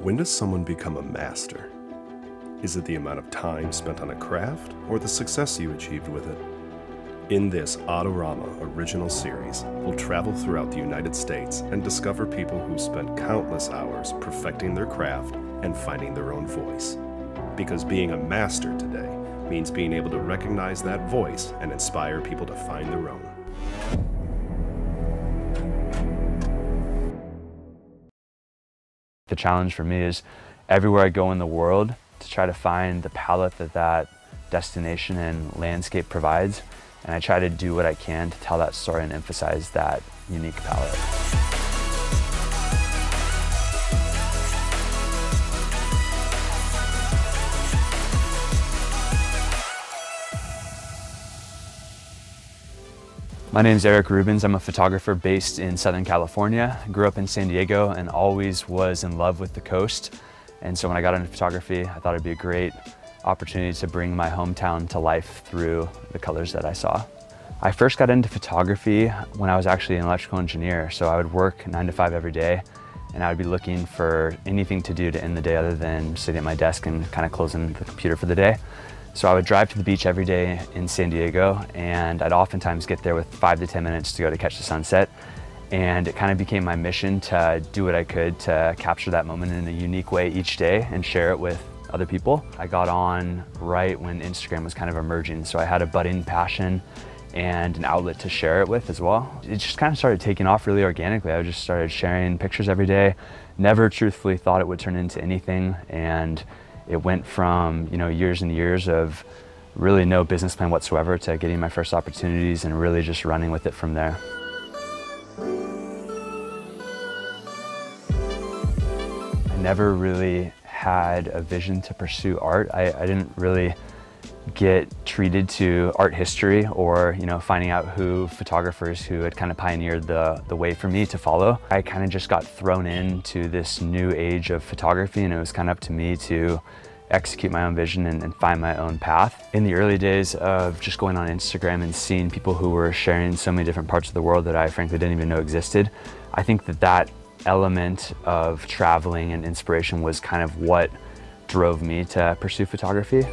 When does someone become a master? Is it the amount of time spent on a craft or the success you achieved with it? In this Adorama original series, we'll travel throughout the United States and discover people who spent countless hours perfecting their craft and finding their own voice. Because being a master today means being able to recognize that voice and inspire people to find their own. The challenge for me is everywhere I go in the world to try to find the palette that that destination and landscape provides. And I try to do what I can to tell that story and emphasize that unique palette. My name is Eric Rubens. I'm a photographer based in Southern California. I grew up in San Diego and always was in love with the coast. And so when I got into photography, I thought it'd be a great opportunity to bring my hometown to life through the colors that I saw. I first got into photography when I was actually an electrical engineer. So I would work nine to five every day and I would be looking for anything to do to end the day other than sitting at my desk and kind of closing the computer for the day. So I would drive to the beach every day in San Diego and I'd oftentimes get there with five to 10 minutes to go to catch the sunset. And it kind of became my mission to do what I could to capture that moment in a unique way each day and share it with other people. I got on right when Instagram was kind of emerging. So I had a budding passion and an outlet to share it with as well. It just kind of started taking off really organically. I just started sharing pictures every day. Never truthfully thought it would turn into anything. And it went from you know years and years of really no business plan whatsoever to getting my first opportunities and really just running with it from there. I never really had a vision to pursue art. I, I didn't really get treated to art history or you know finding out who photographers who had kind of pioneered the, the way for me to follow. I kind of just got thrown into this new age of photography and it was kind of up to me to execute my own vision and, and, find my own path. In the early days of just going on Instagram and seeing people who were sharing so many different parts of the world that I frankly didn't even know existed, I think that that element of traveling and inspiration was kind of what drove me to pursue photography.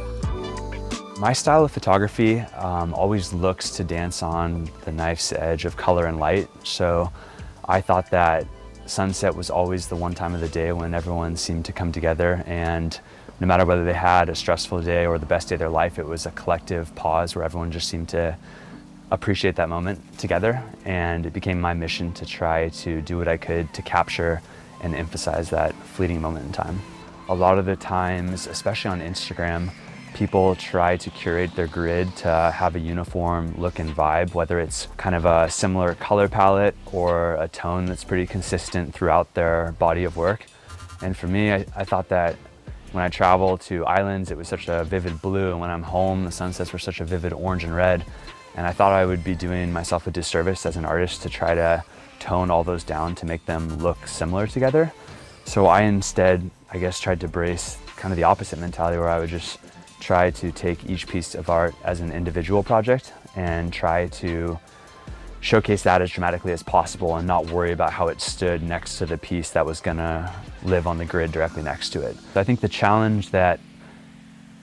My style of photography um, always looks to dance on the knife's edge of color and light. So I thought that sunset was always the one time of the day when everyone seemed to come together and no matter whether they had a stressful day or the best day of their life, it was a collective pause where everyone just seemed to appreciate that moment together. And it became my mission to try to do what I could to capture and emphasize that fleeting moment in time. A lot of the times, especially on Instagram, people try to curate their grid to have a uniform look and vibe, whether it's kind of a similar color palette or a tone that's pretty consistent throughout their body of work. And for me, I, I thought that when I travel to islands, it was such a vivid blue, and when I'm home, the sunsets were such a vivid orange and red. And I thought I would be doing myself a disservice as an artist to try to tone all those down to make them look similar together. So I instead, I guess, tried to brace kind of the opposite mentality where I would just try to take each piece of art as an individual project and try to showcase that as dramatically as possible and not worry about how it stood next to the piece that was gonna live on the grid directly next to it. I think the challenge that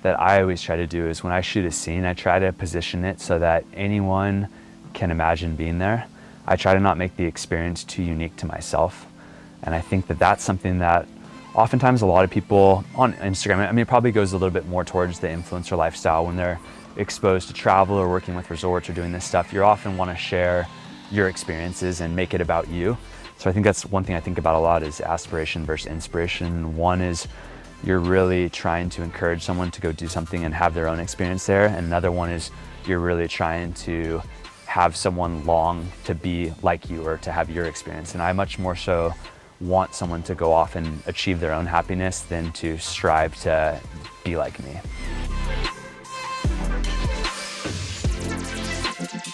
that I always try to do is when I shoot a scene, I try to position it so that anyone can imagine being there. I try to not make the experience too unique to myself. And I think that that's something that oftentimes a lot of people on Instagram, I mean, it probably goes a little bit more towards the influencer lifestyle when they're exposed to travel or working with resorts or doing this stuff. You often want to share your experiences and make it about you. So I think that's one thing I think about a lot is aspiration versus inspiration. One is you're really trying to encourage someone to go do something and have their own experience there. And another one is you're really trying to have someone long to be like you or to have your experience. And I much more so want someone to go off and achieve their own happiness than to strive to be like me.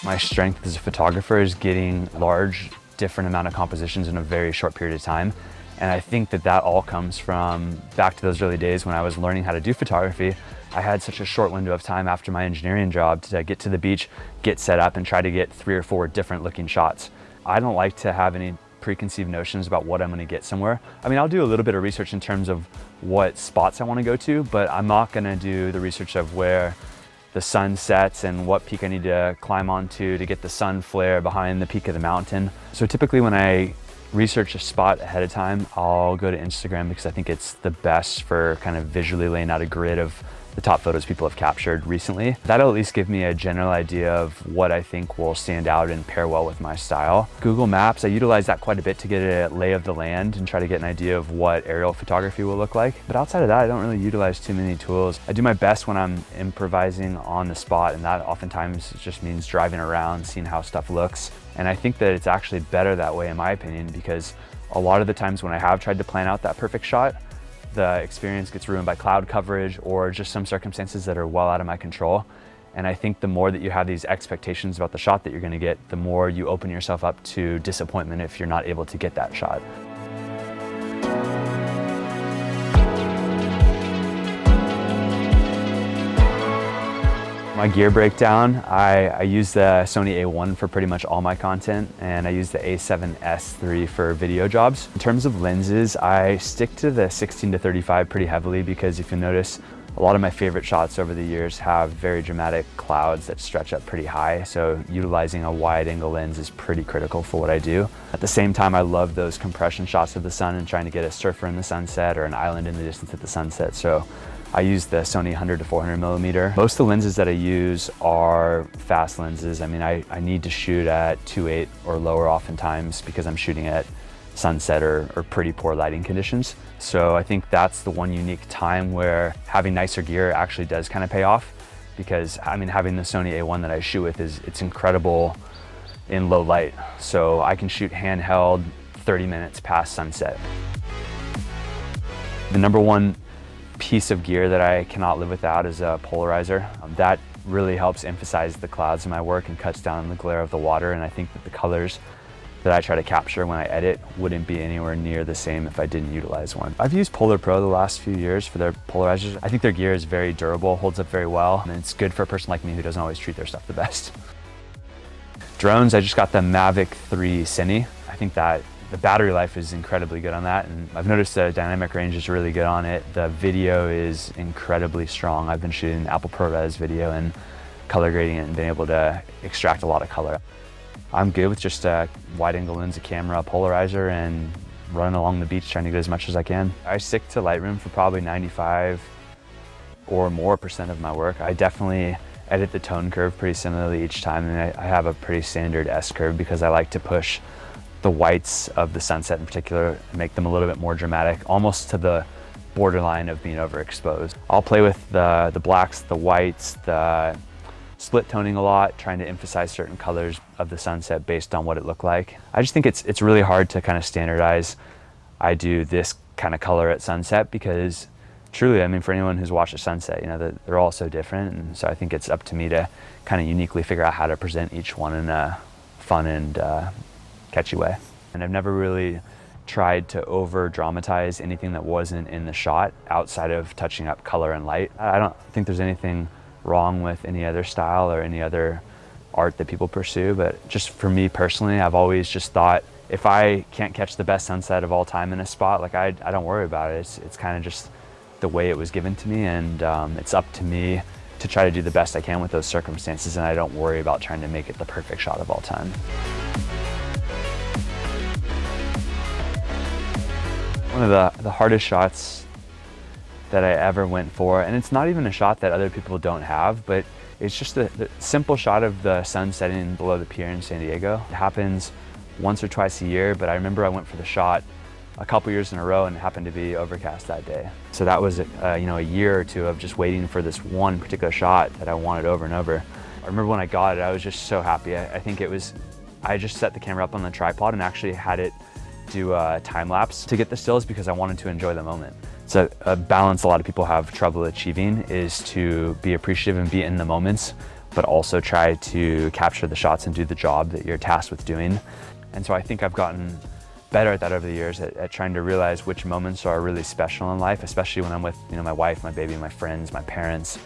My strength as a photographer is getting large, different amount of compositions in a very short period of time. And I think that that all comes from back to those early days when I was learning how to do photography. I had such a short window of time after my engineering job to get to the beach, get set up and try to get three or four different looking shots. I don't like to have any preconceived notions about what I'm gonna get somewhere. I mean, I'll do a little bit of research in terms of what spots I wanna go to, but I'm not gonna do the research of where the sun sets and what peak I need to climb onto to get the sun flare behind the peak of the mountain. So typically when I research a spot ahead of time, I'll go to Instagram because I think it's the best for kind of visually laying out a grid of the top photos people have captured recently. That'll at least give me a general idea of what I think will stand out and pair well with my style. Google Maps, I utilize that quite a bit to get a lay of the land and try to get an idea of what aerial photography will look like. But outside of that, I don't really utilize too many tools. I do my best when I'm improvising on the spot and that oftentimes just means driving around, seeing how stuff looks. And I think that it's actually better that way in my opinion because a lot of the times when I have tried to plan out that perfect shot, the experience gets ruined by cloud coverage or just some circumstances that are well out of my control. And I think the more that you have these expectations about the shot that you're gonna get, the more you open yourself up to disappointment if you're not able to get that shot. My gear breakdown, I, I, use the Sony a1 for pretty much all my content and I use the a7S III for video jobs. In terms of lenses, I stick to the 16 to 35 pretty heavily because if you notice, a lot of my favorite shots over the years have very dramatic clouds that stretch up pretty high, so utilizing a wide angle lens is pretty critical for what I do. At the same time, I love those compression shots of the sun and trying to get a surfer in the sunset or an island in the distance at the sunset. So I use the Sony 100 to 400 millimeter. Most of the lenses that I use are fast lenses. I mean, I, I need to shoot at 2.8 or lower oftentimes because I'm shooting at sunset or, or pretty poor lighting conditions. So I think that's the one unique time where having nicer gear actually does kind of pay off because I mean, having the Sony A1 that I shoot with is, it's incredible in low light. So I can shoot handheld 30 minutes past sunset. The number one piece of gear that I cannot live without is a polarizer. Um, that really helps emphasize the clouds in my work and cuts down the glare of the water. And I think that the colors that I try to capture when I edit wouldn't be anywhere near the same if I didn't utilize one. I've used Polar Pro the last few years for their polarizers. I think their gear is very durable, holds up very well, and it's good for a person like me who doesn't always treat their stuff the best. Drones, I just got the Mavic 3 Cine. I think that the battery life is incredibly good on that and I've noticed the dynamic range is really good on it. The video is incredibly strong. I've been shooting Apple ProRes video and color grading it and been able to extract a lot of color. I'm good with just a wide angle lens, a camera, a polarizer and running along the beach trying to get as much as I can. I stick to Lightroom for probably 95 or more percent of my work. I definitely edit the tone curve pretty similarly each time and I, I have a pretty standard S curve because I like to push the whites of the sunset in particular, make them a little bit more dramatic, almost to the borderline of being overexposed. I'll play with the, the blacks, the whites, the split toning a lot, trying to emphasize certain colors of the sunset based on what it looked like. I just think it's, it's really hard to kind of standardize, I do this kind of color at sunset because truly, I mean, for anyone who's watched a sunset, you know, they're, they're all so different. And so I think it's up to me to kind of uniquely figure out how to present each one in a fun and uh, catchy way. And I've never really tried to over dramatize anything that wasn't in the shot outside of touching up color and light. I don't think there's anything wrong with any other style or any other art that people pursue, but just for me personally, I've always just thought if I can't catch the best sunset of all time in a spot, like I, I don't worry about it. It's, it's kind of just the way it was given to me and um, it's up to me to try to do the best I can with those circumstances and I don't worry about trying to make it the perfect shot of all time. One of the, the hardest shots that I ever went for, and it's not even a shot that other people don't have, but it's just the, the simple shot of the sun setting below the pier in San Diego. It happens once or twice a year, but I remember I went for the shot a couple years in a row and it happened to be overcast that day. So that was uh, you know a year or two of just waiting for this one particular shot that I wanted over and over. I remember when I got it, I was just so happy. I, I think it was, I just set the camera up on the tripod and actually had it do a time lapse to get the stills because I wanted to enjoy the moment. So a balance a lot of people have trouble achieving is to be appreciative and be in the moments, but also try to capture the shots and do the job that you're tasked with doing. And so I think I've gotten better at that over the years at, at, trying to realize which moments are really special in life, especially when I'm with you know my wife, my baby, my friends, my parents,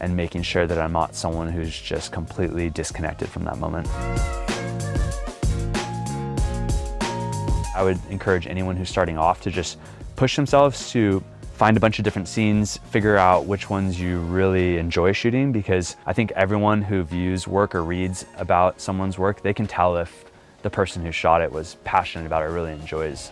and making sure that I'm not someone who's just completely disconnected from that moment. I would encourage anyone who's starting off to just push themselves to find a bunch of different scenes, figure out which ones you really enjoy shooting because I think everyone who views work or reads about someone's work, they can tell if the person who shot it was passionate about it, really enjoys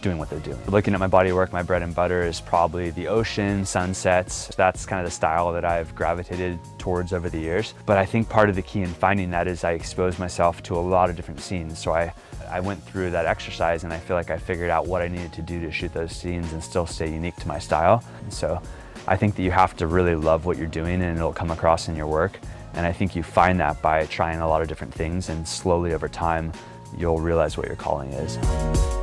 doing what they're doing. Looking at my body work, my bread and butter is probably the ocean, sunsets. That's kind of the style that I've gravitated towards over the years. But I think part of the key in finding that is I expose myself to a lot of different scenes. So I, I went through that exercise and I feel like I figured out what I needed to do to shoot those scenes and still stay unique to my style. And so I think that you have to really love what you're doing and it'll come across in your work. And I think you find that by trying a lot of different things and slowly over time, you'll realize what your calling is.